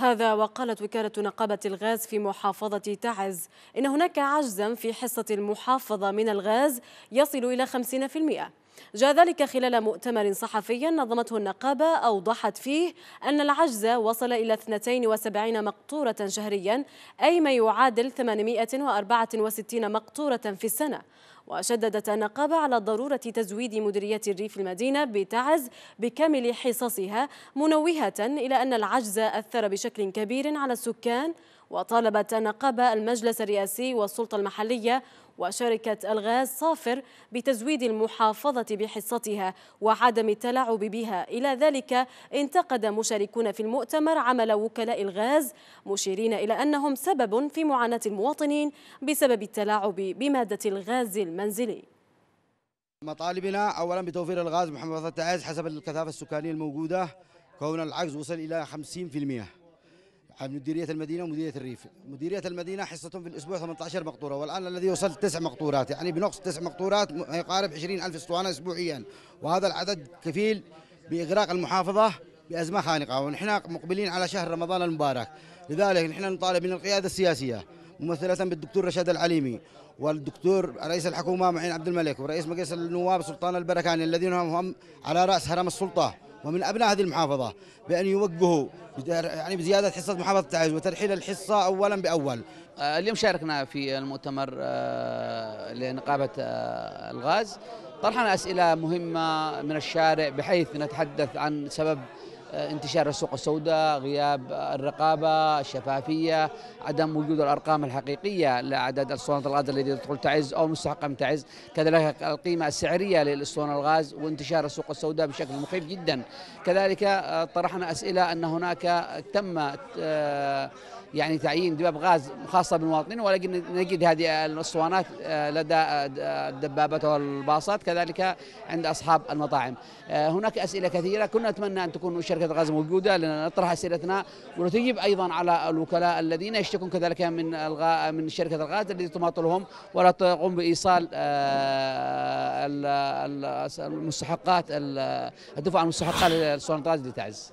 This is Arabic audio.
هذا وقالت وكالة نقابة الغاز في محافظة تعز إن هناك عجزا في حصة المحافظة من الغاز يصل إلى 50% جاء ذلك خلال مؤتمر صحفي نظمته النقابة أوضحت فيه أن العجز وصل إلى 72 مقطورة شهريا أي ما يعادل 864 مقطورة في السنة. وشددت النقابة على ضرورة تزويد مديرية الريف المدينة بتعز بكامل حصصها منوهة إلى أن العجز أثر بشكل كبير على السكان وطالبت النقابة المجلس الرئاسي والسلطة المحلية وشركة الغاز صافر بتزويد المحافظة بحصتها وعدم التلاعب بها. إلى ذلك انتقد مشاركون في المؤتمر عمل وكلاء الغاز مشيرين إلى أنهم سبب في معاناة المواطنين بسبب التلاعب بمادة الغاز المنزلي. مطالبنا اولا بتوفير الغاز بمحافظة تعز حسب الكثافة السكانية الموجودة كون العجز وصل إلى 50% عن مديرية المدينة ومديرية الريف، مديرية المدينة حصتهم في الأسبوع 18 مقطورة والآن الذي وصل تسع مقطورات. يعني بنقص تسع مقطورات ما يقارب 20000 أسطوانة اسبوعيا. وهذا العدد كفيل بإغراق المحافظة بأزمة خانقة. ونحن مقبلين على شهر رمضان المبارك، لذلك نحن نطالب من القيادة السياسية ممثلة بالدكتور رشاد العليمي والدكتور رئيس الحكومة معين عبد الملك ورئيس مجلس النواب سلطان البركاني الذين هم على رأس هرم السلطة. ومن أبناء هذه المحافظة بأن يوجهوا يعني بزيادة حصة محافظة تعز وترحيل الحصة اولا بأول. اليوم شاركنا في المؤتمر لنقابة الغاز طرحنا أسئلة مهمة من الشارع بحيث نتحدث عن سبب انتشار السوق السوداء غياب الرقابة الشفافية عدم وجود الأرقام الحقيقية لعدد أسطوانة الغاز التي تدخل تعز أو مستحقة من تعز. كذلك القيمة السعرية للأسطوانة الغاز وانتشار السوق السوداء بشكل مخيف جدا. كذلك طرحنا أسئلة أن هناك تم يعني تعيين دباب غاز خاصة بالمواطنين ولكن نجد هذه الأسطوانات لدى الدبابات والباصات كذلك عند أصحاب المطاعم. هناك أسئلة كثيرة. كنا نتمنى أن تكون شركة الغاز موجودة لنطرح أسئلتنا ونتجيب أيضا على الوكلاء الذين يشتكون كذلك من الغاء من شركة الغاز التي تماطلهم ولا تقوم بإيصال المستحقات الدفع عن المستحقات للأسطوانات الغاز لتعز.